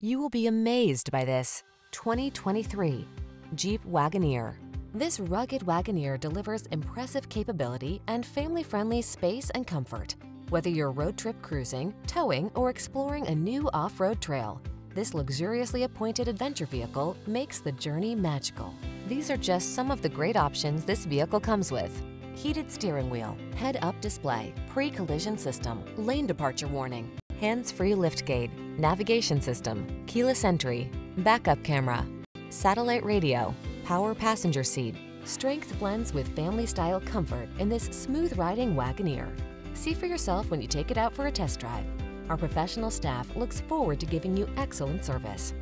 You will be amazed by this 2023 Jeep Wagoneer. This rugged Wagoneer delivers impressive capability and family-friendly space and comfort. Whether you're road trip cruising, towing, or exploring a new off-road trail, this luxuriously appointed adventure vehicle makes the journey magical. These are just some of the great options this vehicle comes with. Heated steering wheel, head-up display, pre-collision system, lane departure warning, hands-free liftgate, navigation system, keyless entry, backup camera, satellite radio, power passenger seat. Strength blends with family-style comfort in this smooth-riding Wagoneer. See for yourself when you take it out for a test drive. Our professional staff looks forward to giving you excellent service.